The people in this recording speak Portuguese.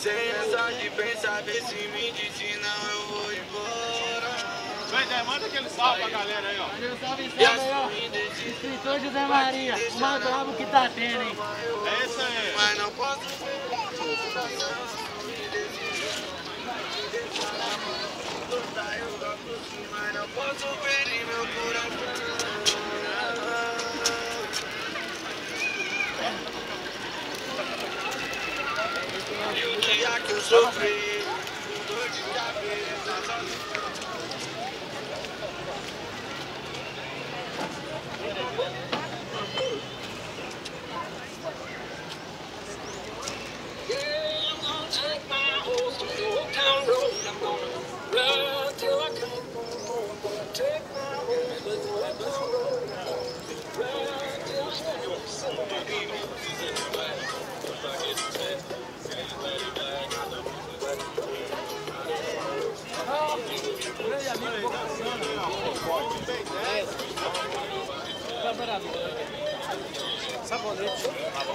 Sem essa de pensar, vê se me diz, senão eu vou embora. Vem, manda aquele salve pra galera aí, ó. Salve, salve aí, ó. Escritor José Maria, o mais brabo que tá tendo, hein? É isso aí. Mas não posso ver mas não posso ver dia I'm gonna. Take my horse to the old town road. I'm gonna Sabonete. Tá bom.